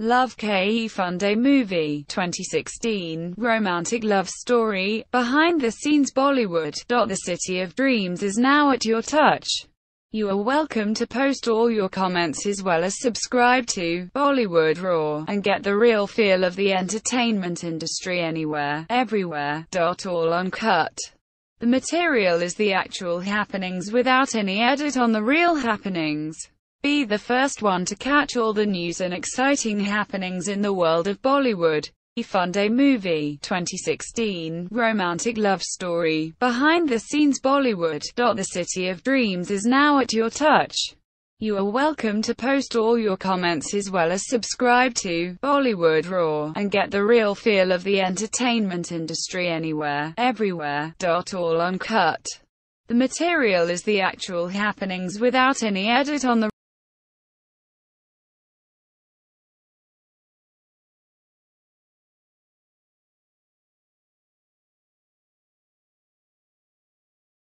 Love Ke Funday Movie 2016 Romantic love story, behind the scenes Bollywood. The City of Dreams is now at your touch. You are welcome to post all your comments as well as subscribe to Bollywood Raw and get the real feel of the entertainment industry anywhere, everywhere. All uncut. The material is the actual happenings without any edit on the real happenings. Be the first one to catch all the news and exciting happenings in the world of Bollywood. Funday Movie 2016 Romantic love story, behind the scenes Bollywood. The City of Dreams is now at your touch. You are welcome to post all your comments as well as subscribe to Bollywood Raw and get the real feel of the entertainment industry anywhere, everywhere. All uncut. The material is the actual happenings without any edit on the